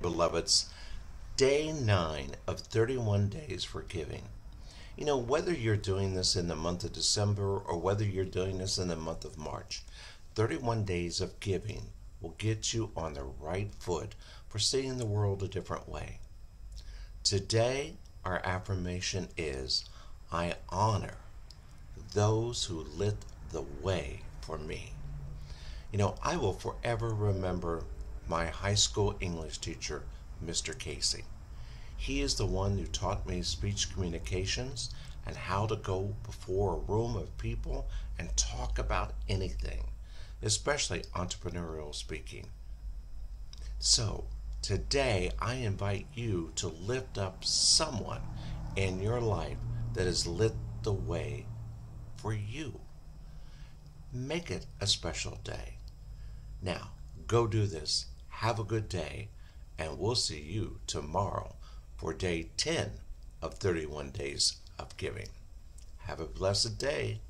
beloveds, day 9 of 31 days for giving. You know, whether you're doing this in the month of December or whether you're doing this in the month of March, 31 days of giving will get you on the right foot for seeing the world a different way. Today, our affirmation is I honor those who lit the way for me. You know, I will forever remember my high school English teacher, Mr. Casey. He is the one who taught me speech communications and how to go before a room of people and talk about anything, especially entrepreneurial speaking. So, today I invite you to lift up someone in your life that has lit the way for you. Make it a special day. Now, go do this. Have a good day, and we'll see you tomorrow for day 10 of 31 days of giving. Have a blessed day.